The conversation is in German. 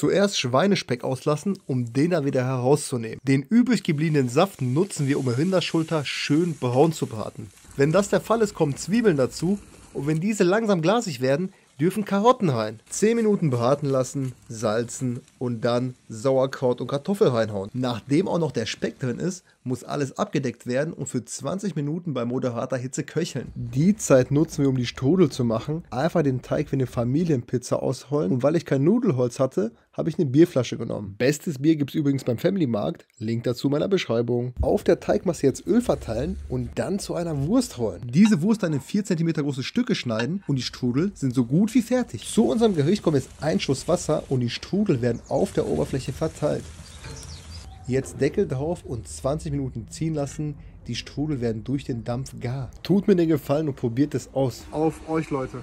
Zuerst Schweinespeck auslassen, um den dann wieder herauszunehmen. Den übrig gebliebenen Saft nutzen wir, um Rinderschulter schön braun zu braten. Wenn das der Fall ist, kommen Zwiebeln dazu und wenn diese langsam glasig werden, dürfen Karotten rein. 10 Minuten braten lassen, salzen und dann Sauerkraut und Kartoffel reinhauen. Nachdem auch noch der Speck drin ist, muss alles abgedeckt werden und für 20 Minuten bei moderater Hitze köcheln. Die Zeit nutzen wir, um die Strudel zu machen. Einfach den Teig für eine Familienpizza ausholen. Und weil ich kein Nudelholz hatte, habe ich eine Bierflasche genommen. Bestes Bier gibt es übrigens beim Family Markt. Link dazu in meiner Beschreibung. Auf der Teigmasse jetzt Öl verteilen und dann zu einer Wurst rollen. Diese Wurst dann in 4 cm große Stücke schneiden und die Strudel sind so gut wie fertig. Zu unserem Gericht kommt jetzt ein Schuss Wasser und die Strudel werden auf der Oberfläche verteilt. Jetzt Deckel drauf und 20 Minuten ziehen lassen. Die Strudel werden durch den Dampf gar. Tut mir den Gefallen und probiert es aus. Auf euch, Leute.